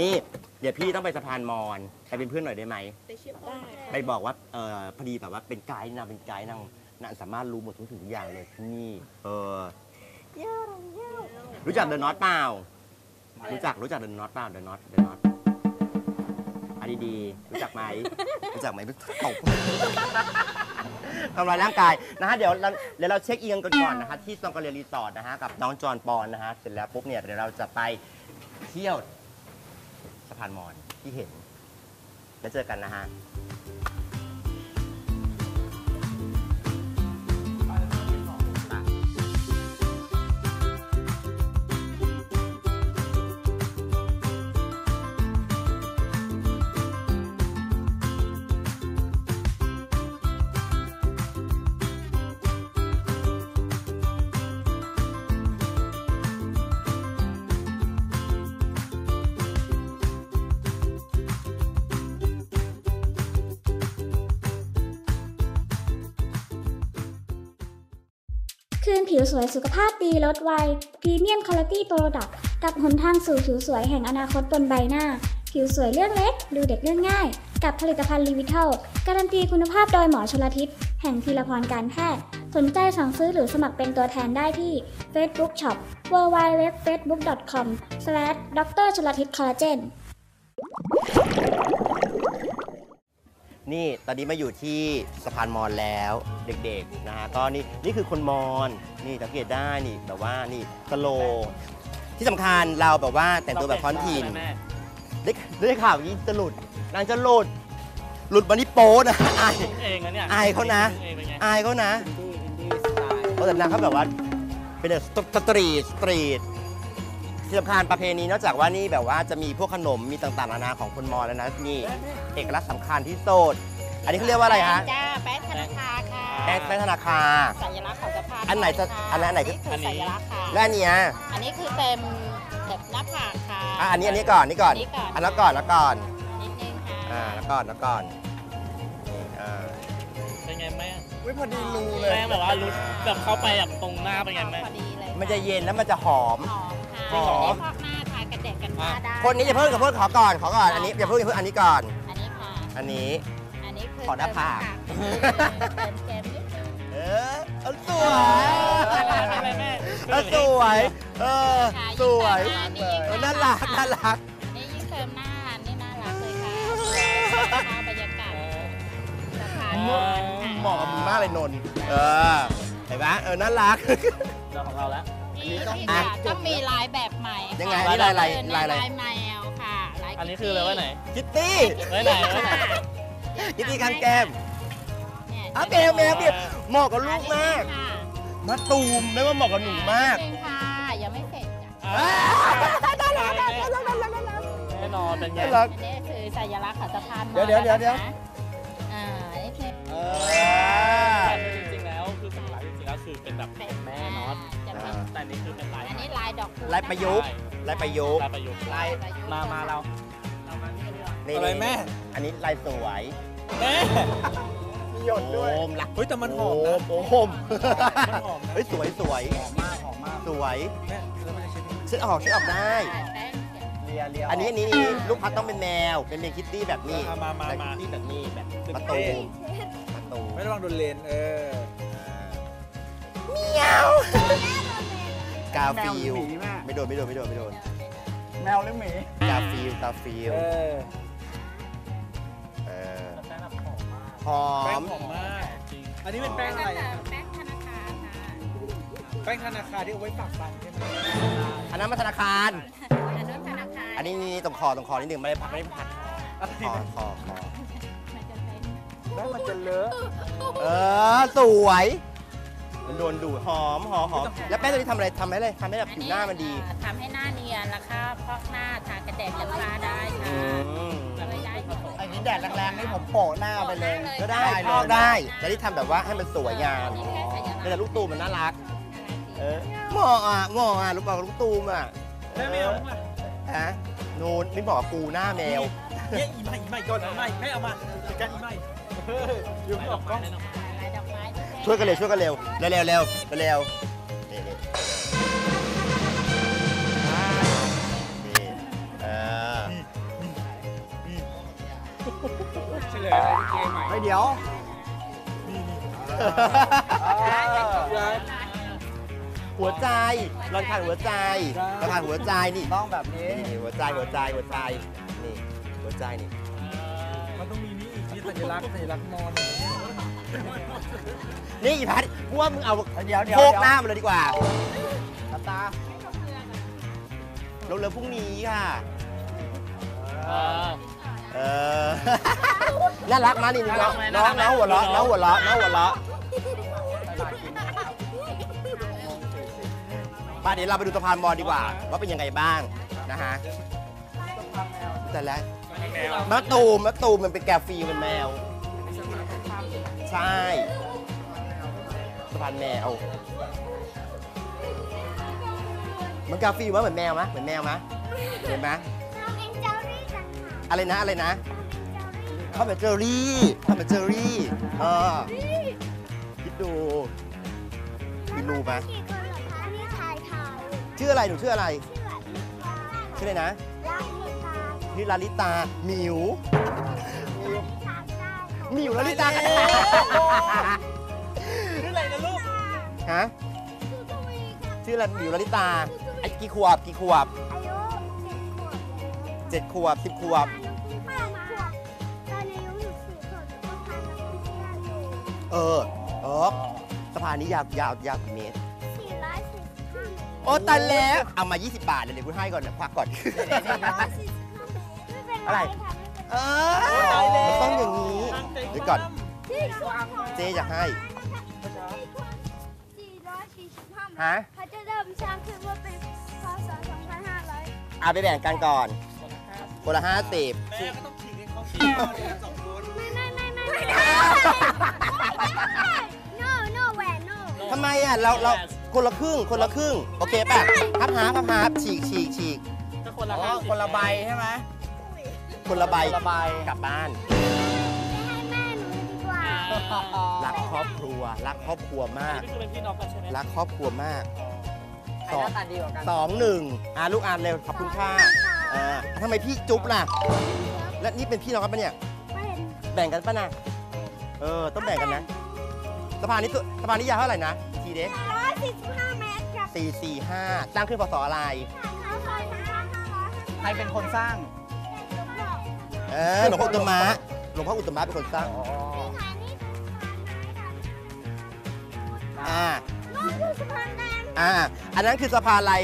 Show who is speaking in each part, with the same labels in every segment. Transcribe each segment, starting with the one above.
Speaker 1: นี่เดี๋ยวพี่ต้องไปสะพานมอญไปเป็นเพื่อนหน่อยได้ไหม
Speaker 2: ได้ค่ะ
Speaker 1: ไปบอกว่าเออพอดีแบบว่าเป็นไกด์นะเป็นไกด์นางนางสามารถรู้หมดทุกสิ่งทุกอย่างเลยที่นี่ เออ รู้จักเดอะน็อตเปล่า รู้จักรู้จักเดอะน็อตเปล่าเดอะน็อตเดอะน็อตอันดีๆรู้จักไหมรู้จักไหมตบทำลายร่างกายนะฮะเดี๋ยวเราเดี๋ยวเรา check in กันก่อนนะฮะที่ซองกาเรียรีสอร์ทนะฮะกับน้องจอนปอนนะฮะเสร็จแล้วปุ๊บเนี่ยเดี๋ยวเราจะไปเที่ยวสะพานมอนที่เห็น แล้วเจอกันนะฮะ
Speaker 3: คืนผิวสวยสุขภาพดีลดวัยพรีเมียมคุณภาพ product กับหนทางสู่ผิวสวยแห่งอนาคตบนใบหน้า ผิวสวยเรื่องเล็ก ดูเด็กเรื่องง่าย กับผลิตภัณฑ์ลีวิทัลการันตีคุณภาพโดยหมอชลทิศแห่งพีรพรการแพทย์สนใจสั่งซื้อหรือสมัครเป็นตัวแทนได้ที่ Facebook Shop w w w f a c e b o o k c o m d r ชลทิศคอลลาเจน
Speaker 1: นี่ตอนนี้มาอยู่ที่สะพานมอญแล้วเด็กๆนะฮะก็นี่นี่คือคนมอญนี่สังเกตได้นี่แบบว่านี่ slow ที่สำคัญเราแบบว่าแต่งตัวแบบท้องถิ่น
Speaker 4: แม่
Speaker 1: ได้ได้ข่าวนี้จะหลุด นางจะหลุด หลุดมานี่โป๊นะอาย
Speaker 4: เองนะเนี่ย
Speaker 1: อายเขานะ
Speaker 4: เองเป็นไง
Speaker 1: อายเขานะ
Speaker 4: indie indie style
Speaker 1: เพราะแต่นางเขาแบบว่า เป็นแบบ street street ที่สำคัญประเพณีนอกจากว่านี่แบบว่าจะมีพวกขนมมีต่างๆนานาของคนมอญแล้วนะนี่เอกลักษณ์สำคัญที่สุดอันนี้เขาเรียกว่าอะไรฮะ
Speaker 2: จ้าแป้งธนาคารค่ะ
Speaker 1: แป้งแป้งธนาคาร
Speaker 2: สัญลักษณ์ของสะพาน
Speaker 1: อันไหนจะ
Speaker 2: ค่ะ
Speaker 1: อันไหนอันไหนคือ
Speaker 2: คือสัญลักษณ์ค่ะ
Speaker 1: และอันเนี้ย
Speaker 2: อันนี้คือเต็มแบบหน้าผากค่ะ
Speaker 1: อะอันนี้อันนี้ก่อนนี่ก่อน
Speaker 2: อันนี้ก่อน
Speaker 1: อันแล้วก่อนแล้วก่อน
Speaker 2: นิดนึงค่ะ
Speaker 1: อ่าแล้วก่อนแล้วก่อนนี่อ่า
Speaker 4: เป็นไงแม่
Speaker 1: วิพอดีรูเลย
Speaker 4: แม่แบบว่ารู้แบบเข้าไปแบบตรงหน้าเป็นไงแม่
Speaker 2: พอดีเลย
Speaker 1: มันจะเย็นแล้วมันจะหอม
Speaker 2: หอมค่ะ
Speaker 1: จ ริงเหรอ
Speaker 2: อันนี้พอกหน้าทากันแดดกันฟ้าได้
Speaker 1: คนนี้อย่าเพิ่งอย่าเพิ่งขอก่อนขอก่อนอันนี้อย่าเพิ่งอย่าเพิ่งอันนี้ก่อน
Speaker 2: อันนี้ค่ะ
Speaker 1: อันนี้
Speaker 2: อันนี้คือ
Speaker 1: ขอหน้าผาก
Speaker 2: เติมแกมนิดนึง
Speaker 1: เออเอาสวย
Speaker 4: แม่แม่
Speaker 1: เออสวยเออ
Speaker 2: ค่ะ
Speaker 1: สวย
Speaker 2: ยิ่งเติมหน้านี่ยิ่ง
Speaker 1: เออน่ารักน่ารัก
Speaker 2: นี่ยิ่งเติมหน้านี่น่ารักเลยค่ะสวยค่ะบรรยากาศสะพานมอญค่ะ
Speaker 1: เหมาะกับมึงมากเลยนนท์เออเห็นไหมเออน่ารัก
Speaker 4: เราของเราแล้ว
Speaker 2: นี่
Speaker 1: ต้อง
Speaker 2: ที่
Speaker 1: อะ
Speaker 2: จะต้องมีลายแบบใหม่ค่ะ
Speaker 1: ยังไงนี่ลายอะไร
Speaker 2: คือ
Speaker 1: ลายอะไร
Speaker 2: ลายแมวค่ะลาย
Speaker 4: อันนี้คืออะไรไว้ไหน
Speaker 1: คิตตี้
Speaker 4: ไว้ไหนไว้ไหน
Speaker 1: คิตตี้ข้างแก้ม
Speaker 2: เนี่ย
Speaker 1: อ้าวแมวแมวเนี่ยเหมาะกับลูกมาก
Speaker 2: ค่ะ
Speaker 1: มาตูมไม่ว่าเหมาะกับหนูมาก
Speaker 2: นิดนึงค่ะยังไม่เสร็จจ้ะ
Speaker 4: อ่า
Speaker 1: น่ารักน่ารักน่ารักน่ารักน่ารัก
Speaker 4: แน่นอนเป็นไง
Speaker 1: น่ารัก
Speaker 2: อันนี้คือสัญลักษณ์ของสะพานมอญ
Speaker 1: เดี๋ยวเดี๋ยวเดี๋ยวเดี๋ยว
Speaker 2: นะคะอ่าอันนี้คือ
Speaker 1: เอ
Speaker 4: แต่
Speaker 1: อ
Speaker 4: จริงๆแล้วคือสัญลักษณ์จริงๆแล้วคือเป็นแบบ
Speaker 2: เป็น
Speaker 4: แม่น็อต
Speaker 2: จะเป็น
Speaker 1: อ่า
Speaker 4: แต่นี่คือเป็นลาย
Speaker 2: อันนี้ลายดอกคูณ
Speaker 1: ลายประยุกต์ลายประยุกต์
Speaker 4: ลายประยุกต์
Speaker 1: ลาย
Speaker 2: ประยุกต์
Speaker 4: มามาเราเรามานี่ดีกว่า
Speaker 1: นี่
Speaker 5: อะไรแม่
Speaker 1: อันนี้ลายสวย
Speaker 5: แม่
Speaker 1: มีหยดด้วยโอมรัก
Speaker 5: เฮ้ยแต่มันหอม
Speaker 1: โอ
Speaker 5: นะ
Speaker 1: มโอม
Speaker 5: มันหอมนะ
Speaker 1: เฮ้ยสวยสวย
Speaker 5: หอมมากหอมมาก
Speaker 1: สวย
Speaker 5: แม่แล้วมันจะใช้ยังไง
Speaker 1: เช็ดออกเช็ดออกได้
Speaker 2: แป้งเขียว
Speaker 5: เลียเลีย
Speaker 1: อันนี้อันนี้นี่ลูกพัดต้องเป็นแมว เป็นเมคิตตี้แบบนี้
Speaker 5: เอามามา
Speaker 1: แต่
Speaker 5: มา
Speaker 1: คิตตี้แบบนี้แบบ
Speaker 5: ตึก
Speaker 1: ประ
Speaker 5: เท่
Speaker 1: ตูประตู
Speaker 5: ไม่ระวังโดนเลนเออ
Speaker 1: เมียว กาฟิล
Speaker 5: แมวหรือหมีแม่
Speaker 1: ไม่โดนไม่โดนไม่โดนไม่โดน
Speaker 5: แมวหรือหมี
Speaker 1: กาฟิลกาฟิล
Speaker 5: เออ
Speaker 1: เออ
Speaker 4: แต่แป้งแบบหอมมาก
Speaker 1: หอ
Speaker 5: แป้ง
Speaker 1: ม
Speaker 5: หอมมาก
Speaker 4: จริง
Speaker 5: อันนี้เป็นแป้งอะไรอะ
Speaker 2: แป้งธนาคารค่ะ
Speaker 5: แป้งธนาคารที่เอาไว้ปักฟันใช่ไหม
Speaker 1: อันนั้นมาธนาคาร
Speaker 2: อันนู้นธนาคาร
Speaker 1: อันนี้นี่ตรงคอตรงคอนิดหนึ่งไม่ได้พักไม่ได้พักคอคอคอ
Speaker 2: มันจะเป็น
Speaker 5: แป้งมันจะเลอะ
Speaker 1: เออ สวย มันโดนดูดหอมหอมหอมแล้วแป้งตัวนี้ทำอะไรทำให้อะไรทำให้แบบผิวหน้ามันดี
Speaker 2: อ่าทำให้หน้าเนียนแล้วก็พอกหน้าทากระแดดกันฟ้าได้ค่ะ
Speaker 1: อืม
Speaker 2: ช่วยได้ค่ะ
Speaker 5: อันนี้แดดแรงๆนี่ผมโปะหน้าไปเลย
Speaker 1: ก็ได้
Speaker 5: ได้เลย
Speaker 1: พอกได้แต่ที่ทำแบบว่าให้มันสวยงาม
Speaker 2: นี่แค่สัญลักษณ์
Speaker 1: แต่ลูกตูมมันน่ารัก เออเหมาะอะเหมาะอะลูกบอกลูกตูมอะ
Speaker 5: แม่ไม่เอามา
Speaker 1: ฮะนูนนี่บอกกับกูหน้าแมว
Speaker 5: เนี่ยอีใหม่อีใหม่ก่อนอีใหม่แม่เอามาจัดการอีใหม่เฮ้ยอยู่ไม่ออกกล้อง
Speaker 1: ช่วยกันเร็วช่วยกันเร็วเร็วเร็วเร็วเร็วนี่นี่นี่เออ
Speaker 4: เฉลยอะไรเกมใหม่
Speaker 5: เฮ้ยเดี๋ยว
Speaker 1: หัวใจเราขาดหัวใจเราขาดหัวใจนี่
Speaker 5: ต้องแบบนี้
Speaker 1: นี่หัวใจหัวใจหัวใจนี่หัวใจนี่
Speaker 5: มันต้องมีนี่อีกนี่สัญลักษณ์สัญลักษณ์มอนอน
Speaker 1: นี่อีพัดกูว่ามึงเอา
Speaker 5: เดี๋ยวเดี๋ยว
Speaker 1: โคก
Speaker 5: เดี๋ยว
Speaker 1: หน้ามันเลยดีกว่า
Speaker 5: ตาตา
Speaker 1: เราเหลือพรุ่งนี้ค่ะ
Speaker 4: เออ
Speaker 1: เออ น่ารักมานี่น้อง
Speaker 4: น่ารักไหม
Speaker 1: น้อง
Speaker 4: น่ารักไหม
Speaker 1: น้องหัวเราะน้องหัวเราะน้องหัวเราะป้าเดี๋ยวเราไปดูสะพานมอญดีกว่า ว่าเป็นยังไงบ้างนะฮะแต่แล้ว
Speaker 4: แมว
Speaker 1: มะตูมมะตูมมันเป็นแกาฟีเป็นแมว ใช่สะพานแมว มันกาฟีว่าเหมือนแมวไหมเหมือนแมวไหมเห็นไหม
Speaker 3: น้องเอ็นเจอรี่จังค่ะ
Speaker 1: อะไรนะอะไรนะข้าวแบบเจอรี่ข้าวแบบเจอรี่เออคิดดูมีรูไหม
Speaker 3: กี่คนเหรอคะนี่ถ่ายถ่าย
Speaker 1: ชื่ออะไรหนูชื่ออะไร
Speaker 3: ชื่อแบบนี้ค่ะ
Speaker 1: ชื่ออะไรนะ
Speaker 3: ลาลิตา
Speaker 1: นี่ลาลิตาหมิว
Speaker 3: ถาม ได้ค่ะ
Speaker 1: หมิวลาลิตากัน
Speaker 5: ชื่ออะไรนะลูก
Speaker 1: ฮะ
Speaker 3: ชื่อทวีค่ะ
Speaker 1: ชื่ออะไรหมิวลาลิตาไอ้กี่ขวบกี่ขวบ
Speaker 3: อายุเจ็ดขวบแล้ว
Speaker 1: เจ็ดขวบสิบขวบ
Speaker 3: ห้าขวบตอนอายุหนูสี่ขวบต้องพาน้องไปเที่ยวดู
Speaker 1: เออเออสะพานนี้ยาวยาวยาวกี่เมตร
Speaker 3: สี่ร้อยสี่สิบห้าเมตร
Speaker 1: โอ้ตายแล้ว เอามา 20 บาทเลยเดี๋ยวคุณให้ก่อนนะควักก่อน
Speaker 3: สี่ร้อยสี่สิบห้าเมตรไม่เป็น
Speaker 1: อะไร
Speaker 3: ไร ค่ะ ไม่เป็น
Speaker 1: เออมันต้องอย่างนี้เดี๋ยวก่อน
Speaker 3: ที่ช่วงของ
Speaker 1: เจ๊จะให้
Speaker 3: สี่ร้อยสี่สิบห้าเมตร
Speaker 1: ฮะ
Speaker 3: เขาจะเริ่มสร้างขึ้นว่าเป็นพศสองพันห้าร้อย
Speaker 1: เอาไปแบ่งกันก่อนคนละห้าสิบ
Speaker 5: แม่ก็ต้องฉีกให้เขาฉีกสองคน
Speaker 3: ไม่ไม่ไม่ไม่ไม่ได้ no no แหวน no
Speaker 1: ทำไมอะ เราเราคนละครึ่งคนละครึ่ง โอเคป่ะพับหาพับหาฉีกฉีกฉีก
Speaker 4: ก็คนละ
Speaker 5: อ๋อ
Speaker 4: ห้าสิบ
Speaker 5: คนละใบใช่ไหม
Speaker 1: คนละใบ
Speaker 5: คนละใบ
Speaker 1: กลับบ้าน
Speaker 3: ให้แม่หนูดีกว่า
Speaker 1: รักครอบครัว รักครอบครัวมาก
Speaker 4: นี่คือเป็นพี่น้องกันใช่ไหม
Speaker 1: รักครอบครัวมาก
Speaker 5: ใครหน้าตาดีกว่ากัน
Speaker 1: สองหนึ่งอะลูกอ่านเร็วขอบคุณค่ะเออทำไมพี่จุ๊บล่ะ และนี่เป็นพี่น้องกันปะเนี่ย
Speaker 3: ไม่เห็น
Speaker 1: แบ่งกันปะนะเออ ต้องแบ่งกันนะ สะพานนี้ตัวสะพานนี้ยาวเท่าไหร่นะ ทีเด็ก
Speaker 3: ร้อยสี่สิบห้าเมตรครับ
Speaker 1: สี่สี่ห้าสร้างขึ้นพศอะไร
Speaker 3: เขาเคยนะห้าร้อย
Speaker 5: ใครเป็นคนสร้าง
Speaker 1: เออหลวงพ่ออุตตมะหลวงพ่ออุตตมะเป็นคนสร้าง
Speaker 5: อ๋อ
Speaker 3: สถานีสะพานไม้ค่ะ
Speaker 1: อ่า
Speaker 3: นู่นคือสะพานแดง
Speaker 1: อ่า อันนั้นคือสะพานอะไร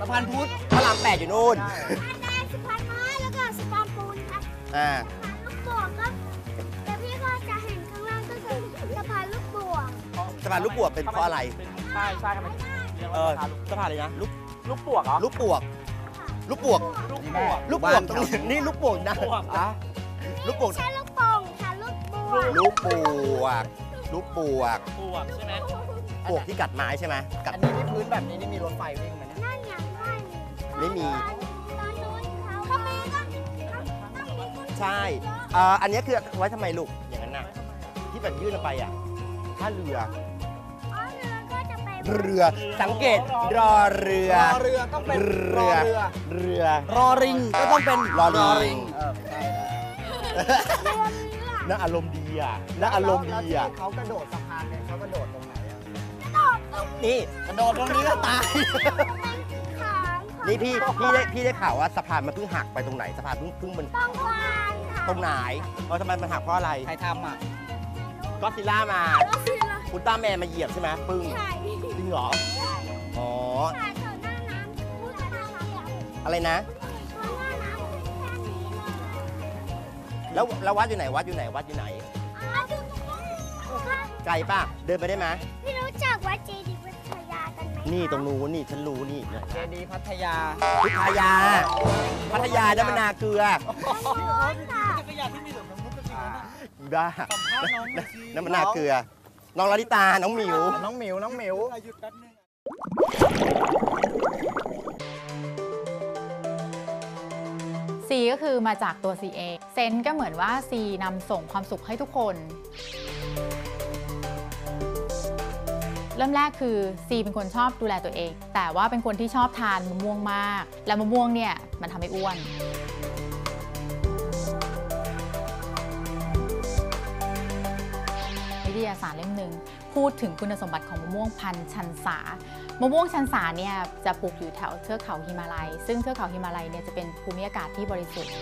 Speaker 5: สะพานพุทธ
Speaker 1: พระรามแปดอยู่นู่น
Speaker 3: สะพานแดงสะพานไม้แล้วก็สะพานปูนครับ
Speaker 1: อ่า
Speaker 3: ลูกบวกก็แต่พี่ก็จะเห็นข้างล่างก็คือสะพานลูกบวก
Speaker 1: สะพานลูกบวบเป็นเพราะอะไร
Speaker 4: ใช่ใช่ทำไมเรียก
Speaker 1: เอ
Speaker 4: ว่า
Speaker 1: อสะพานอะไรนะ ลูก
Speaker 4: ลูกปวกเหรอ
Speaker 1: ลูกปวก ลูกปวก
Speaker 4: ลูกปวก
Speaker 1: ลูกปวกตรงนี้นี่ลูกปวกนะ
Speaker 4: ปวก
Speaker 1: อะลูกปวก
Speaker 3: ใช่ลูกโป่งค่ะ ลูกบวก
Speaker 1: ลูกปวก ลูกปวก
Speaker 4: ปวกใช่ไหม
Speaker 1: ปวกที่กัดไม้ใช่ไหมกัด
Speaker 5: อันนี้ที่พื้นแบบนี้นี่มีรถไฟวิ่งไหมเนี่ย
Speaker 3: นั่นอย่างง่ายเลย
Speaker 1: ไม่มี
Speaker 3: ตอนนู้นเขาเขามีก็ต้องมีคน
Speaker 1: ใช่เอ่ออันนี้คือไว้ทำไมลูก อย่างนั้นน่ะ ที่แบบยื่นออกไปอะท่าเรือ
Speaker 3: อ๋อเรือก็จะไป
Speaker 1: เรือ สังเกตรอเรือ
Speaker 5: รอเรือต้องเป็น
Speaker 1: เรือ
Speaker 5: เรือ
Speaker 1: เรือ
Speaker 5: รอริงก็ต้องเป็น
Speaker 1: รอลิง
Speaker 5: เออใช่
Speaker 1: น่าอารมณ์ดีอะน่าอารมณ์ดีอะ
Speaker 5: แล้วที่เขากระโดดสะพานเนี่ยเขากระโดดตรงไหนอะ
Speaker 1: นี่
Speaker 5: กระโดดตรงนี้ก็ตาย
Speaker 3: ขาง
Speaker 1: นี่พี่พี่ได้พี่ได้ข่าวว่าสะพานมันเพิ่งหักไปตรงไหนสะพานเพิ่งเพิ่งมัน
Speaker 3: ต้องวางค่ะ
Speaker 1: ตรงไหนเออทำไมมันหักเพราะอะไร
Speaker 5: ใครทำอะ
Speaker 1: ก็ซิล่ามา
Speaker 3: ก็ คือเรา
Speaker 1: คุณต้าแมนมาเหยียบใช่ไหมปึ้ง
Speaker 3: ใช่
Speaker 1: จริงเหรอ อ๋อ
Speaker 3: ถ่ายแถวหน้าน้ำพูดมาทำอย่าง
Speaker 1: อะไรนะ
Speaker 3: หน้าน้ำคือแค่นี้เลย
Speaker 1: แล้วแล้ววัดอยู่ไหนวัดอยู่ไหนวัดอยู่ไหน
Speaker 3: อ๋อดูตรงนี้
Speaker 1: ไกลป่ะ เดินไปได้ไหม
Speaker 3: พี่รู้จักวัดเจดีย์วิทยากันไหมคะ
Speaker 1: นี่ตรงนู้นนี่ฉันรู้นี่นะ
Speaker 5: เจดีย์พัทยา
Speaker 1: พัทยา พัทยาน้ำมันนาเกลือ
Speaker 3: ค่ะ
Speaker 5: จักรยานที่มีแบบน้ำมันก็จริงนะ
Speaker 1: อีบ้า
Speaker 5: สัมภาษณ์น้องหน่อยสิ
Speaker 1: น้ำมันนาเกลือ น้องลลิตา น้องหมิว
Speaker 5: น้องหมิว น้องหมิวหยุดแป๊บนึง
Speaker 2: C ก็คือมาจากตัว C เองเซนก็เหมือนว่า C นำส่งความสุขให้ทุกคน เริ่มแรกคือ C เป็นคนชอบดูแลตัวเอง แต่ว่าเป็นคนที่ชอบทานมะม่วงมาก และมะม่วงเนี่ยมันทำให้อ้วน
Speaker 6: ทยาศาสตร์เล่มหนึ่งพูดถึงคุณสมบัติของมะม่วงพันธุ์ชันสามะม่วงชันสาเนี่ยจะปลูกอยู่แถวเทือกเขาฮิมาลัย ซึ่งเทือกเขาฮิมาลัยเนี่ยจะเป็นภูมิอากาศที่บริสุทธิ์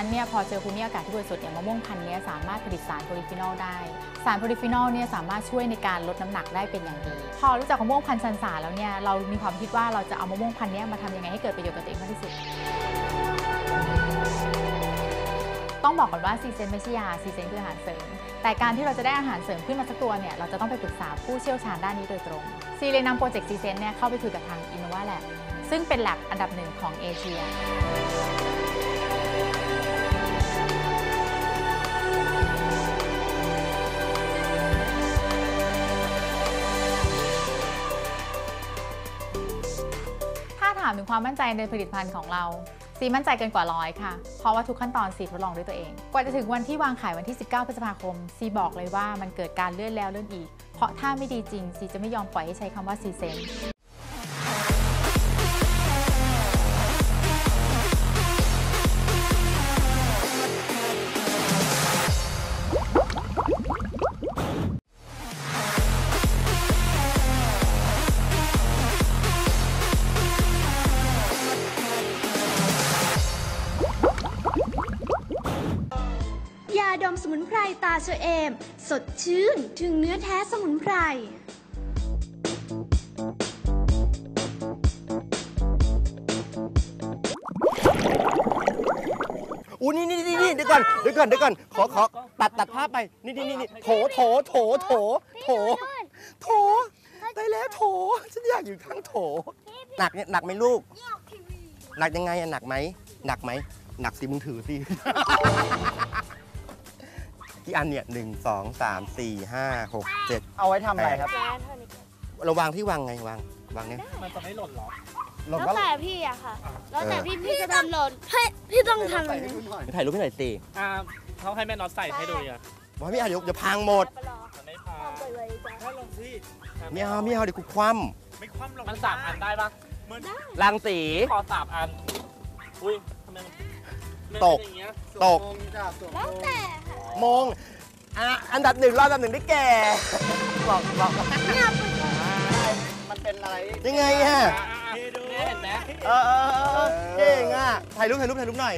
Speaker 6: นั้นเนี่ยพอเจอภูมิอากาศที่บริสุทธิ์เนี่ยมะม่วงพันธุ์เนี้สามารถผลิตสาร polyphenol ได้ สาร polyphenol เนี่ยสามารถช่วยในการลดน้ำหนักได้เป็นอย่างดี พอรู้จักมะม่วงพันธุ์ชันสาแล้วเนี่ยเรามีความคิดว่าเราจะเอามะม่วงพันธุ์เนี้มาทำยังไงให้เกิดประโยชน์กับตัวเองมากที่สุดต้องบอกก่อนว่าซีเซนไม่ใช่ยาซีเซนคืออาหารเสริม แต่การที่เราจะได้อาหารเสริมขึ้นมาสักตัวเนี่ยเราจะต้องไปปรึกษาผู้เชี่ยวชาญด้านนี้โดยตรงซีเลยนำ project ซีเซนเนี่ยเข้าไปคุยกับทาง Innova Lab ซึ่งเป็น lab อันดับหนึ่งของเอเชียาถามถึงความมั่นใจในผลิตภัณฑ์ของเราซีมั่นใจเกินกว่าร้อยค่ะ เพราะว่าทุกขั้นตอนซีทดลองด้วยตัวเอง กว่าจะถึงวันที่วางขายวันที่ 19 พฤษภาคม ซีบอกเลยว่ามันเกิดการเลื่อนแล้วเลื่อนอีก เพราะถ้าไม่ดีจริง ซีจะไม่ยอมปล่อยให้ใช้คำว่าซีเซน
Speaker 7: ชเอม สดชื่น ถึงเนื้อแท้สมุนไพร
Speaker 1: อู้นี่นี่นี่นี่เดี๋ยวก่อนเดี๋ยวก่อนเดี๋ยวก่อนขอขอตัดตัดภาพไป นี่นี่นี่นี่โถโถโถโถโถโถได้แล้วโถฉันอยากอยู่ข้างโถ หนักเนี่ยหนักไหมลูก หนักยังไงอะหนักไหมหนักไหมหนักสิมึงถือสิ กี่อันเนี่ยหนึ่งสองสามสี่ห้าหกเจ็ด
Speaker 5: เอาไว้ทำอะไรครับ
Speaker 1: เราวางที่วางไงวางวางเนี่ย
Speaker 4: มันจะไม่หล่นเหรอ
Speaker 5: หลบ
Speaker 7: แล้ว
Speaker 5: ก็
Speaker 7: แต่พี่อะค่ะ แล้วแต่
Speaker 1: เออ
Speaker 7: พี่พี่จะทำหล่นพี่พี่ต้องทำอะไร
Speaker 1: ถ่ายรูปให้หน่อยสิ
Speaker 4: อ่าเขาให้แม่น็อตใส่ให้ดูอะ
Speaker 1: ว่าไม่เอาเดี๋ยวเดี๋ยวพังหมด
Speaker 4: มันไม่พา
Speaker 5: ถ้าลงสิ
Speaker 1: ไม่เอาไม่เอาเดี๋ยวกูคว่
Speaker 5: ไม่คว่ำหรอก
Speaker 4: มันสามอันได้ปะำ
Speaker 1: รังสี
Speaker 4: ขอสามอัน อุ้ยทำไมมันไม่
Speaker 1: ตก
Speaker 4: เป็นอย่างเงี้ย
Speaker 1: ตก
Speaker 5: มงจ้าสวม
Speaker 7: แล้ว
Speaker 5: มง
Speaker 7: แต่
Speaker 1: มงอะอันดับหนึ่งรอบอันดับหนึ่งได้แก่บอกบอก
Speaker 5: มันเป็นอะไร
Speaker 1: ยังไงอะ
Speaker 4: เนี่ยเห็นไหม
Speaker 1: เออเออเออเออเก่งอะถ่ายรูปถ่ายรูปถ่ายรูปหน่อย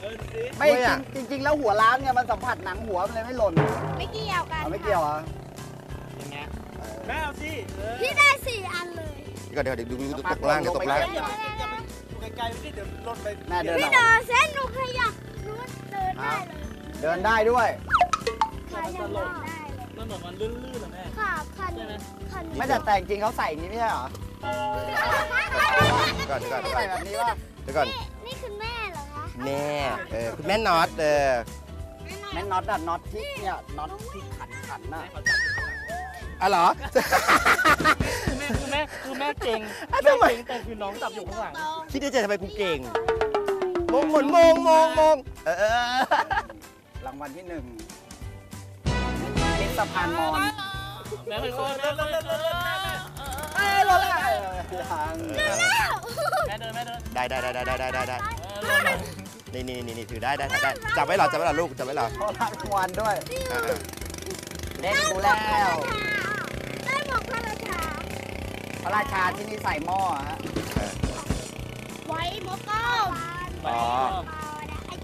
Speaker 5: เออดูสิไม่
Speaker 1: ด้วยอะ
Speaker 5: จริงจริง ๆ แล้วหัวล้านเนี่ยมันสัมผัสหนังหัวมันเลยไม่หล่น
Speaker 7: ไม่เกี่ยวกัน
Speaker 5: เอาไม่เกี่ยวเหรอะ
Speaker 4: อย่างเงี้ย
Speaker 5: แม่เอาสิ
Speaker 7: พี่ได้สี่อันเลย
Speaker 1: เดี๋ยวก่อนเดี๋ยวเดี๋ยวดูดูตกล่างเดี๋ยวตกล่าง
Speaker 5: อย่าไปอย่าไปอยู่ไกลๆไม่ได้เดี๋ยวหล่นไป แม่เดิน
Speaker 7: พี่
Speaker 5: อ
Speaker 7: เดิ
Speaker 5: อก
Speaker 7: นเส้นหนู ขยับหนูเดินได้เลย
Speaker 5: เดินได้ด้วย
Speaker 7: ขยับได้เลย
Speaker 4: มันเหมือนมันลื่นๆเหรอแม่
Speaker 7: ค่ะคัน
Speaker 4: ใช่ไหม
Speaker 7: คัน
Speaker 5: ไม่แต่แต่จริงๆเขาใส่อย่างนี้ไม่ใช่เหรอ
Speaker 1: เดี๋ยวก่อนเดี๋ยวก่อนเดี๋ยวก่
Speaker 5: ใส่
Speaker 1: อน
Speaker 5: แบบนี้ป่ะ
Speaker 1: เดี๋ยวก่อน
Speaker 7: นี่คือแม่เหรอคะ
Speaker 1: แม่เออคุณแม่น็อตเออ
Speaker 5: แม่น็อตอะน็อตที่เนี่ยน็อตที่ขันขันน่ะ
Speaker 1: อ๋อเหรอ
Speaker 4: แม่คือแม่คือแม่เก่ง
Speaker 1: อะ
Speaker 4: แม่
Speaker 1: ทำไม
Speaker 4: เก่งแต่คือน้องจับอยู่ข้างหลัง
Speaker 1: คิดในใจทำไมกูเก่ง มงหมุนมงมงมงเออเออ
Speaker 5: รางวัลที่หนึ่งเพชรสะพานมอน
Speaker 4: แม่ค่อยๆแม่ค่อยๆ
Speaker 5: เอ้ยหล่นแล้วทาง
Speaker 4: แม่เดินแม่เดิน
Speaker 1: ได้ได้ได้ได้ได้ได้ได้
Speaker 4: เออหล่น
Speaker 1: นี่นี่นี่นี่ถือได้ได้ได้ได้จับไว้หรอจับไว้หรอลูกจับไว้หรอ
Speaker 5: เขารับรางวัลด้วยเล่นดูแล้ว
Speaker 7: ได้บอกพระราชา
Speaker 5: พระราชาที่นี่ใส่หม้อฮะ
Speaker 7: ไว้หมอก้อ
Speaker 1: อ๋อ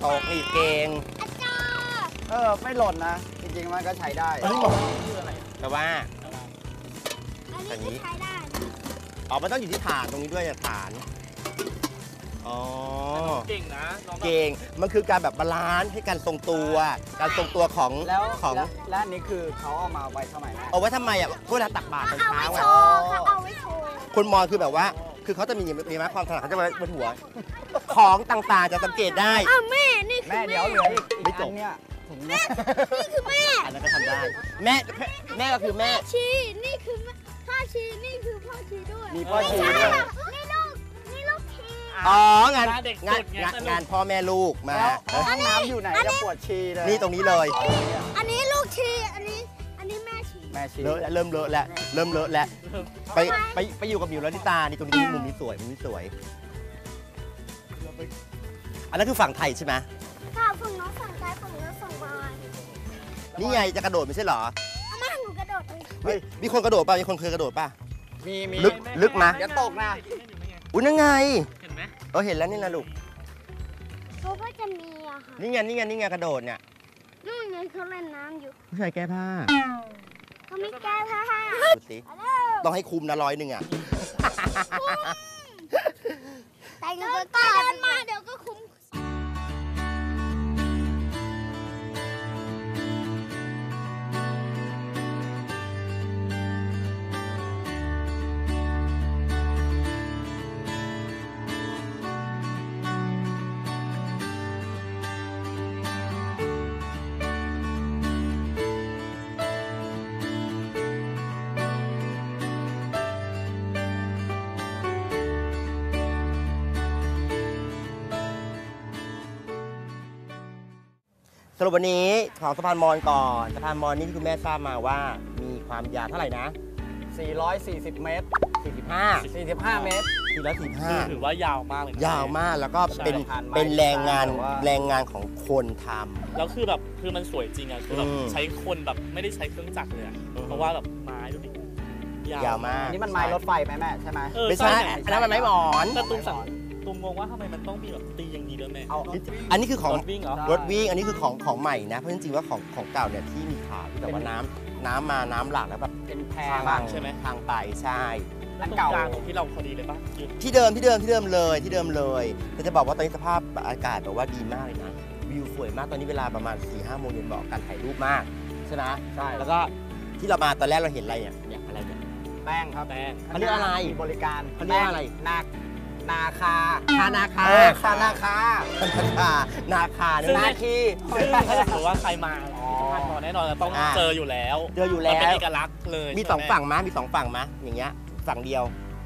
Speaker 1: ตกนี่เก่ง
Speaker 7: อาจารย์
Speaker 5: เออ ไม่หล่นนะ จริงๆ มันก็ใช้ได้
Speaker 4: ชื่ออะไร
Speaker 1: แต่ว่า
Speaker 7: อันนี้คือใช้ได้นะ
Speaker 1: อ๋อมันต้องอยู่ที่ฐานตรงนี้ด้วยอะฐาน อ๋อ
Speaker 4: เก่งนะน้องแบบ
Speaker 1: เก่ง มันคือการแบบ balance ให้การทรงตัว การทรงตัวของ
Speaker 5: แล้ว
Speaker 1: ของ
Speaker 5: แล้วแล้วอันนี้คือเขาเอามาไว้ทำไมแม่
Speaker 1: เอาไว้ทำไมอะเวลาตักบาตรตอน
Speaker 7: เอา
Speaker 1: เช้า
Speaker 7: ไว้โช
Speaker 1: อะ
Speaker 7: ค่ะเอาไว้โชว์
Speaker 1: คนมอญคือแบบว่า คือเขาจะมีมีไหมความถนัดเขาจะไว้บนหัว ของต่างๆ จะสังเกตได้
Speaker 7: อ้าวแม่นี่คือ
Speaker 5: แม่เดี๋ยวเหลืออีกอีก
Speaker 1: ไม่จ
Speaker 5: อั
Speaker 1: บ
Speaker 5: นเนี่ยถุงแม่
Speaker 7: นี่คือแม่
Speaker 1: อันนั้นก็ทำได้ แม่แม่ก็คือแม่
Speaker 7: ชีนี่คือแม่พ่อชีนี่คือพ่อชีด้วย
Speaker 5: มีพ่อชี
Speaker 7: ใช่
Speaker 5: ด้วย
Speaker 7: ค่ะนี่ลูกนี่ลูกชี
Speaker 1: อ๋องาน
Speaker 4: หน้เด็ก
Speaker 1: งาน
Speaker 4: สุดไง
Speaker 1: งาน
Speaker 4: สนุก
Speaker 1: งานพ่อแม่ลูกมา
Speaker 5: แล้ว
Speaker 1: เออ
Speaker 5: ห้องน้ำอยู่ไหนจะปวดชีเลย
Speaker 1: นี่ตรงนี้เลย
Speaker 7: อันนี้ลูกชีอันนี้อันนี้แม่ชี
Speaker 5: แม่ชี
Speaker 1: เลอะแล้วเริ่มเลอะแล้วเริ่มเลอะแล้วไปไปไปอยู่กับหมิวแล้วนิตานี่ตรงนี้มุมนี้สวยมุมนี้สวย อันนั้นคือฝั่งไทยใช่ไหม
Speaker 8: ค่ะฝั่งน้องฝั่งซ้ายฝั่งน้องฝั่งบาน
Speaker 1: นี่ไงจะกระโดดไม่ใช่เหรอ
Speaker 8: อาม่าหนูกระโดดเลย
Speaker 1: เฮ้ยมีคนกระโดดป่ะมีคนเคยกระโดดป่ะ
Speaker 5: มีมี
Speaker 1: ลึกลึกมา
Speaker 5: อย่าตกนะ
Speaker 1: อุ้ยนั่นไง
Speaker 4: เห็นไหม
Speaker 1: เออเห็นแล้วนี่นะลูก
Speaker 8: เขาก็จะมีอะค่ะ
Speaker 1: นี่ไงนี่ไงนี่ไงกระโดดเนี่ย
Speaker 8: นู่นไงเขาเล่นน้ำอยู่
Speaker 1: ผู้ชายแก้ผ้า
Speaker 8: เขาไม่แก้ผ้า
Speaker 1: ดูสิต้องให้คุมนะร้อยหนึ่งอะ
Speaker 8: แต่เดี๋ยวก็เดินมาเดี๋ยวก็คุ้ม
Speaker 1: สรุปวันนี้ของสะพานมอญก่อนสะพานมอญนี่ที่คุณแม่ทราบมาว่า มีความยาวเท่าไหร่นะ
Speaker 5: 440 เมตร
Speaker 1: 45
Speaker 5: 45 เมตร
Speaker 4: คือ
Speaker 1: 445
Speaker 4: ถือว่ายาวมากเลยนะ
Speaker 1: ยาวมากแล้วก็เป็น
Speaker 5: ใช่
Speaker 1: เป็นแรงงาน
Speaker 5: แต่ว่า
Speaker 1: แรงงานของคนท
Speaker 4: แล้วคือแบบคือมันสวยจริงอะคือแบบ
Speaker 1: อืม
Speaker 4: ใช้คนแบบไม่ได้ใช้เครื่องจักรเลยอะ
Speaker 1: อือฮึ
Speaker 4: เพราะว่าแบบไม้ดูดิำ
Speaker 1: ยาวมาก
Speaker 5: อันนี้มันไม้รถไฟไหมแม่ใช่ไหม
Speaker 4: เออ
Speaker 1: ไม่ใช่
Speaker 4: เนี่ย
Speaker 1: อันนั้นมันไม้หมอน
Speaker 4: แต่ตุ้มสังตุ้ม งงว่าทำไมมันต้องมีแบบตีอย่างนี้ด้วยแม่
Speaker 5: เอา
Speaker 1: อันนี้คือของ
Speaker 4: รถวิ่งเหรอ
Speaker 1: รถวิ่งอันนี้คือของของใหม่นะเพราะจริงๆว่าของของเก่าเนี่ยที่มีข่าวที่แบบว่าน้ำน้ำมาน้ำหลากแล้วแบบ
Speaker 5: เป็นแพ
Speaker 4: ทาง
Speaker 1: ทาง
Speaker 4: ใช่ไหม
Speaker 1: ทางไปใช่
Speaker 5: นั่น
Speaker 4: ตรง
Speaker 5: เก่าก
Speaker 4: ลางของที่เราพอดีเลยปะยืน
Speaker 1: ที่เดิมที่เดิมที่เดิมเลยที่เดิมเลยแต่จะบอกว่าตอนนี้สภาพอากาศแบบว่าดีมากเลยนะวิวสวยมากตอนนี้เวลาประมาณ4ี่ห้าโมงเย็นเหมาะกับการถ่ายรูปมากใช่ไหม
Speaker 5: ใช่
Speaker 1: แล้วก็ที่เรามาตอนแรกเราเห็นอะไรเนี่ยเนี่ยอะไรเนี่ย
Speaker 5: แป้งครับ
Speaker 4: แป้ง
Speaker 1: เขาเรียกอะไร
Speaker 5: มีบริการ
Speaker 1: เขาเรียกอะไร
Speaker 5: นา นาคา
Speaker 1: คานาคา
Speaker 5: เออคานาคา
Speaker 1: นาคานาคา
Speaker 4: ซึ่ง
Speaker 1: นา
Speaker 5: นาคี
Speaker 4: ซึ่งถ้าสมมติว่าใครมา
Speaker 5: อ๋อ
Speaker 4: ทานมอแน่นอนจะต้อง
Speaker 1: อ่า
Speaker 4: เจออยู่แล้ว
Speaker 1: เจออยู่
Speaker 4: มัน
Speaker 1: แล้
Speaker 4: เป็น
Speaker 1: ว
Speaker 4: เอกลักษณ์เลย
Speaker 1: มี
Speaker 4: ใช่
Speaker 1: สอง
Speaker 4: ไห
Speaker 1: ฝั่งมะมีสองฝั่งมะอย่างเงี้ยฝั่งเดียว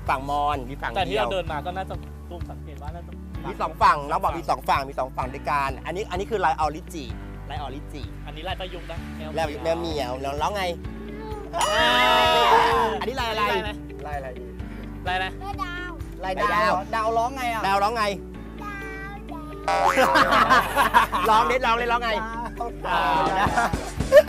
Speaker 1: ฝั่งมอญมีฝั่ง
Speaker 4: แต่ที่
Speaker 1: เดียว
Speaker 4: เราเดินมาก็น่าจะตุ้มสังเกตว่าน่าจะ
Speaker 1: มีสองฝั่งน้องบอกมีสองฝั่งมีสองฝั่งด้วยกันอันนี้อันนี้คือลายออริจิลายออริจิ
Speaker 4: อันนี้ลายประยุกต์นะ
Speaker 1: แล้วแมวเหมียวแล้วร้องไง อันนี้ลายอะไร
Speaker 5: ลายอะไรดี
Speaker 4: ลายอะไร
Speaker 8: ก็ดาว
Speaker 5: ลาย
Speaker 1: ลาย
Speaker 5: ดา
Speaker 1: ดาว
Speaker 5: วดาวร้องไงอะ
Speaker 1: ดาวร้องไง
Speaker 8: ดาวดาว
Speaker 1: ร้องเด็ ดร้องเลยร้องไง
Speaker 5: ดาวดาว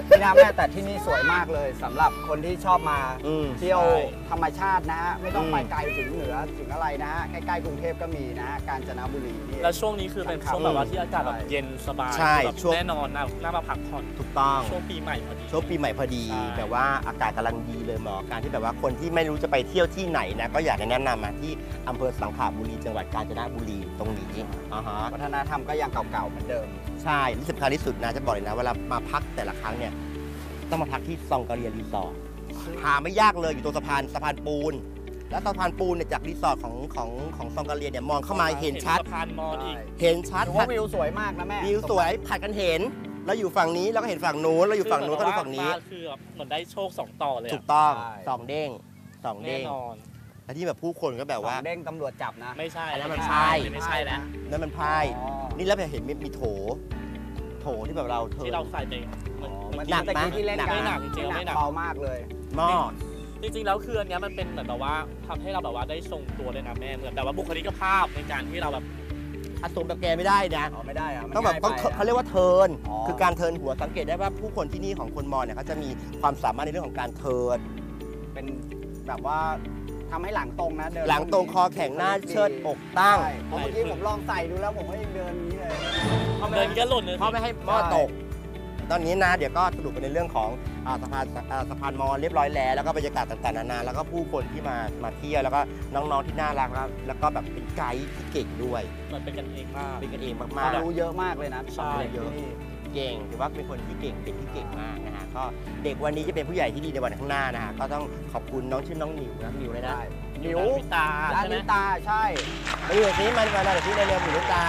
Speaker 5: นี่นะแม่แต่ที่นี่สวยมากเลยสำหรับคนที่ชอบมา
Speaker 1: อืม
Speaker 5: เที่ยว
Speaker 4: ใช่
Speaker 5: ธรรมชาตินะฮะไม่ต้อง
Speaker 1: อืม
Speaker 5: ไปไกลถึงเหนือถึงอะไรนะฮะใกล้ๆกรุงเทพก็มีนะฮะกาญจนบุรีนี่
Speaker 4: แล้วช่วงนี้คือเป็นช่วงแบบว่าที่อากาศแบบเย็นสบาย
Speaker 1: ใช่
Speaker 4: แบบ
Speaker 1: ช่วง
Speaker 4: แน่นอนนะน่ามาพักผ่อน
Speaker 1: ถูกต้อง
Speaker 4: ช่วงปีใหม่พอดี
Speaker 1: ช่วงปีใหม่พอดี
Speaker 4: ใช่
Speaker 1: แบบว่าอากาศกำลังดีเลยเหมาะกับการที่แบบว่าคนที่ไม่รู้จะไปเที่ยวที่ไหนนะก็อยากจะแนะนำมาที่อำเภอสังขละบุรีจังหวัดกาญจนบุรีตรงนี้อ่าฮะ
Speaker 5: วัฒนธรรมก็ยังเก่าๆเหมือนเดิม
Speaker 1: ใช่ที่สำคัญที่สุดนะจะบอกเลยนะเวลามาพักแต่ละครั้งเนี่ยต้องมาพักที่ซองกะเรียรีสอร์ทหาไม่ยากเลยอยู่ตรงสะพานสะพานปูน แล้วสะพานปูนเนี่ยจากรีสอร์ทของของของซองกะเรียเนี่ยมองเข้ามาเห็นชัด
Speaker 4: สะพานมอญอีก
Speaker 1: เห็นชัด
Speaker 5: ถือว่าวิวสวยมากนะแม่
Speaker 1: วิวสวยผัดกันเห็นเราอยู่ฝั่งนี้แล้วก็เห็นฝั่งนู้นเราอยู่ฝั่งนู้นก็ดูฝั่งนี้
Speaker 4: คือแบบว่าคือแบบเหมือนได้โชคสองต่อเลย
Speaker 1: ถูกต้องอะสองเด้งสอง
Speaker 4: แน่
Speaker 1: เด้ง
Speaker 4: นอน
Speaker 1: และที่แบบผู้คนก็แบบ
Speaker 5: ว่า
Speaker 1: ว่า
Speaker 5: เด้งตำรวจจับนะ
Speaker 4: ไม่ใช่
Speaker 1: อันนั้นมัน
Speaker 4: ไม่
Speaker 1: ใช่
Speaker 4: ไม่ใช่แล้ว
Speaker 1: นั่นมันไพ่
Speaker 5: อ๋อ
Speaker 1: นี่แล้วไปเห็นมีมีโถ โถที่แบบเราเธอ
Speaker 4: ที่เราใส่ไป เหมือน
Speaker 5: อ๋อ
Speaker 4: เหมื
Speaker 5: มั
Speaker 4: อนน
Speaker 5: หนักตะกี้ที่เล่นกัน
Speaker 4: ไม่หนักจริงๆ
Speaker 5: ไม่
Speaker 4: ไม่หนัก
Speaker 5: เบามากเลย
Speaker 1: หม้อ
Speaker 4: จริงๆแล้วคืออันเนี้ยมันเป็นเหมือนแบบว่าทำให้เราแบบว่าได้ทรงตัวเลยนะแม่เหมือนแบบว่าบุคลิกภาพในการที่เราแบบ
Speaker 1: อสมแบบแกไม่ได้นะ
Speaker 5: อ๋อไม่ได้อะมัน
Speaker 1: ต้องแบบ
Speaker 5: ง่าย
Speaker 1: ต้อง
Speaker 5: ไป
Speaker 1: เขาเรียกว่าเทิร์น
Speaker 5: อ๋อ
Speaker 1: คือการเทิร์นหัวสังเกตได้ว่าผู้คนที่นี่ของคนมอญเนี่ยเขาจะมีความสามารถในเรื่องของการเทิร์น
Speaker 5: เป็นแบบว่าทำให้หลังตรงนะเดิน
Speaker 1: หลังตรงคอแข็งหน้าเชิดอกตั้ง
Speaker 5: ใช่เพราะเมื่อกี้ผมลองใส่ดูแล้วผมก็ยังเดินอย่างนี้เลย
Speaker 4: เดินก็หล่นเลย
Speaker 1: เพราะไม่ให้หม้อตก ตอนนี้นะเดี๋ยวก็สรุปไปในเรื่องของอ่าสะพานอ่าสะพานมอญเรียบร้อยแล้ว แล้วก็บรรยากาศต่างๆนานาแล้วก็ผู้คนที่มามาเที่ยวแล้วก็น้องๆที่น่ารักแล้วแล้วก็แบบเป็นไกด์ที่เก่งด้วย
Speaker 4: เหมือนเป็นกันเองมาก
Speaker 1: เป็นกันเองมาว
Speaker 5: คาม
Speaker 1: กๆ
Speaker 5: รู้เยอะมากเลยนะ
Speaker 4: ใช่
Speaker 5: เยอะนี่
Speaker 1: เก่งถือว่าเป็นคนที่เก่งเด็กที่เก่งมากนะฮะก็เด็กวันนี้จะเป็นผู้ใหญ่ที่ดีในวันข้างหน้านะฮะก็ต้องขอบคุณน้องชื่อน้องหนิวนะหนิวเลยนะ
Speaker 5: ได้
Speaker 4: ห
Speaker 5: ห
Speaker 4: ลิ
Speaker 5: ลิ
Speaker 4: ว
Speaker 5: ว
Speaker 4: วิตา
Speaker 5: ร้าน
Speaker 4: ใช่ไหม
Speaker 5: นิตาใช่
Speaker 1: มาอยู่สิมามาหน่อยสิในเร็วหนิวตา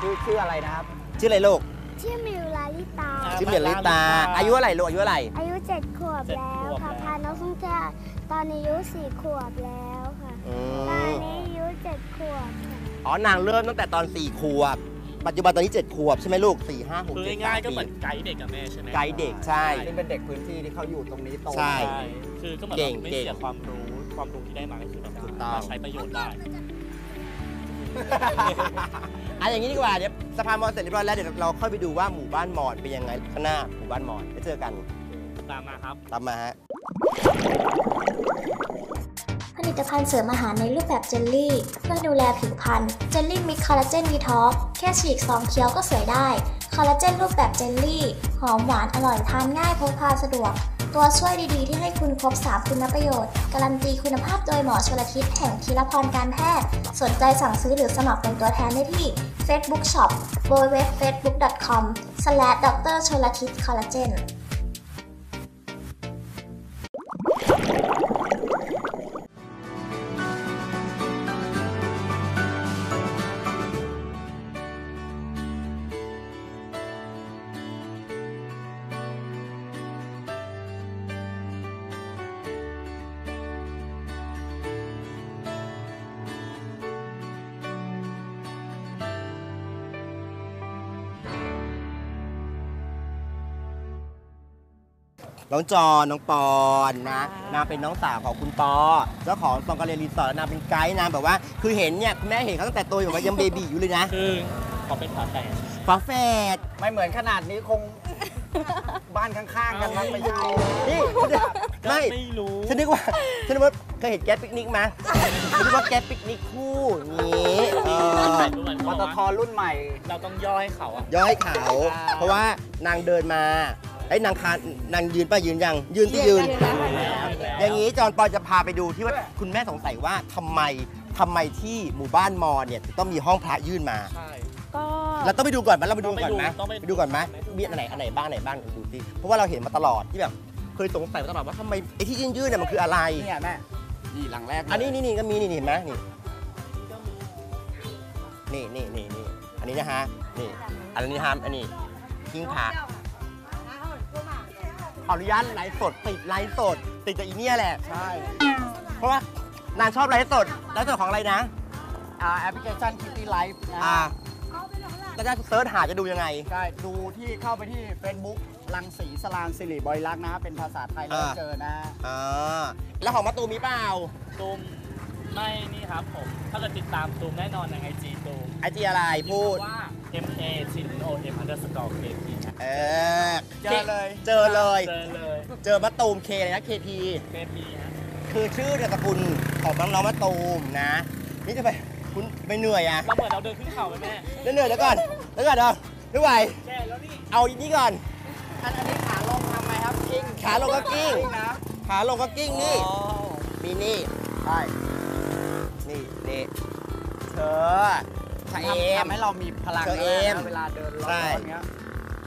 Speaker 5: ชื่อชื่ออะไรนะครับ
Speaker 1: ชื่ออะไรลูก
Speaker 8: ชื่อมิวลาลิตา
Speaker 1: ชื่อเหมียวลิตา อายุเท่าไหร่ลูกอายุเท่าไหร่
Speaker 8: อายุเจ็ดขวบแล้วค่ะพาน้องส้มแก้วตอนนี้อายุสี่ขวบแล้วค่ะ
Speaker 1: อื
Speaker 8: ตอน
Speaker 1: ม
Speaker 8: นี้อายุเจ็ดขวบค่ะ
Speaker 1: อ๋อนางเริ่มตั้งแต่ตอน4ขวบ ปัจจุบันตอนนี้7ขวบใช่ไหมลูก4 5 6
Speaker 4: คือ
Speaker 1: 7
Speaker 4: ง่ายๆก็
Speaker 1: 3
Speaker 4: เหมือนไกด์เด็กกับแม่ใช่ไหม
Speaker 1: ไกด์เด็กใช่
Speaker 5: นี่เป็นเด็กพื้นที่ที่เขาอยู่ตรงนี้โต
Speaker 1: ใช่
Speaker 4: ใช่คือก็เหมือน
Speaker 1: เก่ง
Speaker 4: แบบไม่
Speaker 1: เก่ง
Speaker 4: เสียความรู้ความรู้ที่ได้มาก็คือแบบ
Speaker 1: ถูกต้อง
Speaker 4: มาใช้ประโยชน์ได้
Speaker 1: น อะอย่างนี้ดีกว่าเดี๋ยวสะพานมอญเสร็จเรียบร้อยแล้วเดี๋ยวเราค่อยไปดูว่าหมู่บ้านมอญเป็นยังไงข้างหน้าหมู่บ้านมอญไปเจอกัน
Speaker 4: ตามมาครับ
Speaker 1: ตามมาฮะ
Speaker 9: ผลิตภัณฑ์เสริมอาหารในรูปแบบเจลลี่ เพื่อดูแลผิวพรรณเจลลี่มิกคอลลาเจนวีท็อกแค่ฉีกซองเคี้ยวก็สวยได้ คอลลาเจนรูปแบบเจลลี่ หอมหวานอร่อยทานง่ายพกพาสะดวก ตัวช่วยดีๆ ที่ให้คุณครบ 3 คุณประโยชน์ การันตีคุณภาพโดยหมอชลทิศแห่งธีรพรการแพทย์ สนใจสั่งซื้อหรือสมัครเป็นตัวแทนได้ที่ Facebook Shop w w w f a c e b o o k c o m d r c h o l a t i t c o l l a g e n
Speaker 1: น้องจอน้องปอนนะนางเป็นน้องสาวของคุณปอเจ้าของซองกาเรียรีสอร์ทนางเป็นไกด์นางแบบว่า คือเห็นเนี่ยคุณแม่เห็นเขาตั้งแต่ตัวอยู่กับยัง baby อยู่เลยนะ
Speaker 4: คือเขาเป็นฝาแฝด
Speaker 1: ฝาแฝด
Speaker 5: ไม่เหมือนขนาดนี้คงบ้านข้างๆกันมั้งไม่ใช่
Speaker 1: นี่ไม่
Speaker 4: ไม่รู้
Speaker 1: ฉันนึกว่าฉันนึกว่าเคยเห็นแก๊สปิกนิกไหมฉันนึกว่าแก๊สปิกนิกคู่อย่างนี้เออ
Speaker 4: ถ่ายรูปมัน
Speaker 5: ป
Speaker 4: เขา
Speaker 5: ต
Speaker 4: บอก
Speaker 5: ท
Speaker 4: ว่า
Speaker 5: รุ่นใหม่
Speaker 4: เราต้องย่อให้เขาอะ
Speaker 1: ย่อให้เขา เพราะว่านางเดินมา ไอ้ยนางคานนางยืนป่ะยืนยัง ยืนที่ยืน อย่างนี้จอนปอนจะพาไปดูที่ว่าคุณแม่สงสัยว่าทำไมทำไมที่หมู่บ้านมอญเนี่ยถึงต้องมีห้องพระยื่นมา
Speaker 4: ใช่
Speaker 10: ก็
Speaker 1: เราต้องไปดูก่อนไหมเราไปดูก่อนไหม
Speaker 4: ต้องไปดู
Speaker 1: ไปดูก่อนไหมมีอันไหนอันไหนบ้างอันไหนบ้างดูสิเพราะว่าเราเห็นมาตลอดที่แบบเคยสงสัยมาตลอดว่าทำไมไอ้ที่ยื่นยื่นๆเนี่ยมันคืออะไร
Speaker 5: เนี่ยแม่นี่หลังแรกเลย
Speaker 1: อันนี้นี่นี่ก็มีนี่นี่เห็นไหมนี่นี่นี่นี่นี่อันนี้นะฮะนี่อันนี้ฮะอันนี้ทิ้งพระ ขออนุญาตไลฟ์สดติดไลฟ์สด ติดจากอีเนี่ยแหละ
Speaker 5: ใช่
Speaker 1: เพราะว่านางชอบไลฟ์สดไลฟ์สดของอะไรนะ
Speaker 5: อ่าแอปพลิเคชัน Kitty Live นะ
Speaker 1: อ่าแล้วจะ search หาจะดูยังไง
Speaker 5: ใช่ดูที่เข้าไปที่ Facebook ลังสีสลางสิริบริลักษณ์นะ เป็นภาษาไทยแล้ว
Speaker 1: อ่า
Speaker 5: เจอนะ
Speaker 1: อ่าแล้วของมาตูมมีเปล่า
Speaker 4: ตูมไม่นี่ครับผม ถ้าเกิดติดตามตูมแน่นอนในไอจีตูม
Speaker 1: ไอจีอะไรพูด
Speaker 4: ว่า M A T O M underscore K P
Speaker 1: เออ
Speaker 5: เจอเลย
Speaker 1: เจอเลย
Speaker 4: เจอเลย
Speaker 1: เจอมาตูมเคเลยนะ KP
Speaker 4: K P ฮะ
Speaker 1: คือชื่อเดียวกับคุณของน้องๆมาตูมนะ นี่จะไปคุณไม่เหนื่อยอะ
Speaker 4: เราเหมือนเราเดินขึ้นเขาไหมแม่
Speaker 1: เหนื่อยๆเดี๋ยวก่อนเดี๋ยวก่อนเดี๋ยวไม่ไหว
Speaker 4: แค่แล้วนี่
Speaker 1: เอาอีกนี้ก่อน
Speaker 5: อันอันนี้ขาลงทำไงครับกิ้ง
Speaker 1: ขาลงก็กิ้ง
Speaker 5: นะ
Speaker 1: ขาลงก็กิ้งนี่
Speaker 5: อ๋อ
Speaker 1: มีนี่
Speaker 5: ใช่
Speaker 1: นี่นี่เธอ ชะเอ
Speaker 5: ทำ
Speaker 1: ม
Speaker 5: ทำให้เรามีพลัง
Speaker 1: เชอเอม
Speaker 5: นะเวลาเดินร้อ
Speaker 1: ใช่
Speaker 5: นๆเงี้ย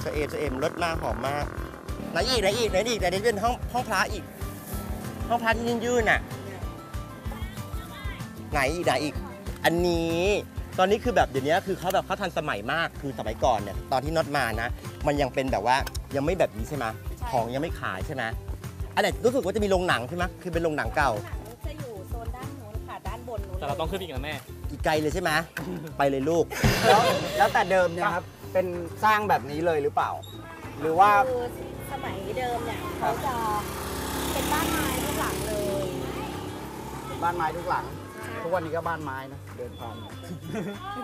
Speaker 1: ชะเอมชะเอมรสมากหอมมากไหนอีกไหนอีกไหนอีกไหนนี่เป็นห้องห้องพระอีก ห้องพระที่ยื่นๆน่ะ ไหนอีกไหนอีก อันนี้ตอนนี้คือแบบเดี๋ยวนี้คือเขาแบบเขาทันสมัยมากคือสมัยก่อนเนี่ยตอนที่น็อตมานะ มันยังเป็นแบบว่ายังไม่แบบนี้ใช่ไหมของยังไม่ขายใช่ไหมอันไหนรู้สึกว่าจะมีโรงหนังใช่ไหมคือเป็นโรงหนังเก่า
Speaker 10: จะอยู่โซนด้านนู้นค่ะ ด้านบนนู้น
Speaker 4: แต่เราต้องขึ้นอีกนะแม่
Speaker 1: อีกไกลเลยใช่ไหมไปเลยลูก
Speaker 5: แล้วแล้วแต่เดิมเนี่ยครับ เป็นสร้างแบบนี้เลยหรือเปล่า หรือว่า
Speaker 10: คือสมัยเดิมเนี่ยเขาจะเป็นบ้านไม้ทุกหลังเลย
Speaker 5: บ้านไม้ทุกหลัง ทุกวันนี้ก็บ้านไม้นะ เดินผ่าน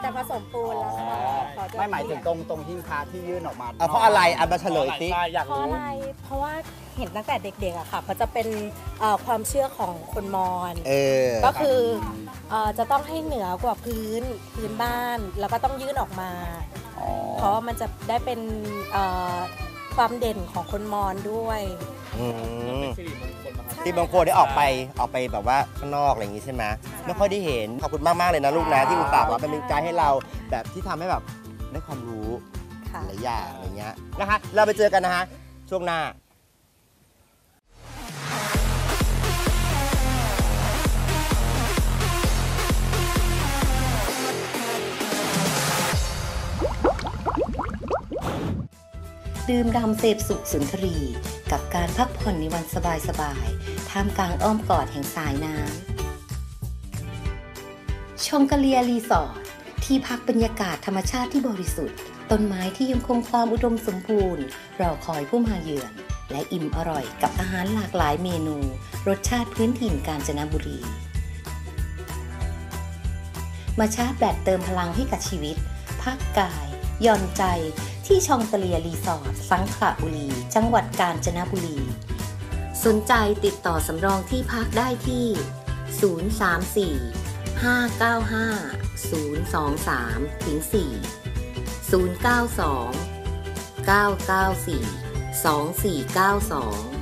Speaker 10: แต่ผสมปูนแล้วค่ะเขจะ
Speaker 5: ไม่หมายถึงตรงตรงหิ้งพระที่ยื่นออกมา
Speaker 1: เอาเพราะอะไรอะมาเฉลยสิ
Speaker 4: ใช่อยาก
Speaker 10: เพราะ
Speaker 4: รู้
Speaker 10: อะไรเพราะว่าเห็นตั้งแต่เด็กๆอะค่ะเขาจะเป็นเอ่อความเชื่อของคนมอญ
Speaker 1: เออ
Speaker 10: ก็คือเอ่อ จะต้องให้เหนือกว่าพื้นพื้นบ้าน แล้วก็ต้องยื่นออกมา เพราะว่ามันจะได้เป็นเอ่อความเด่นของคนมอญด้วย
Speaker 1: อืม
Speaker 4: สิริมงคลมาครับ
Speaker 1: ที่บางคนได้ออกไปออกไปแบบว่าข้างนอกอะไรอย่างงี้ใช่ไหมไม่ค่อยได้เห็นขอบคุณมากๆเลยนะลูกนะที่อุตส่าห์มาเป็นไกด์ให้เราแบบที่ทำให้แบบได้ความรู้
Speaker 10: ค่ะ
Speaker 1: หลายอย่างอะไรเงี้ยนะคะ เราไปเจอกันนะฮะช่วงหน้า
Speaker 11: ดื่มดำเสพสุขสุนทรี กับการพักผ่อนในวันสบายๆท่ามกลางอ้อมกอดแห่งสายน้ำซองกาเรียรีสอร์ทที่พักบรรยากาศธรรมชาติที่บริสุทธิ์ ต้นไม้ที่ยังคงความอุดมสมบูรณ์ รอคอยผู้มาเยือน และอิ่มอร่อยกับอาหารหลากหลายเมนู รสชาติพื้นถิ่นกาญจนบุรี มาชาร์จแบตเติมพลังให้กับชีวิต พักกายหย่อนใจ ที่ซองกาเรียรีสอร์ทสังขละบุรี จังหวัดกาญจนบุรี สนใจติดต่อสำรองที่พักได้ที่ 034 595 023ถึง4 092 994 2492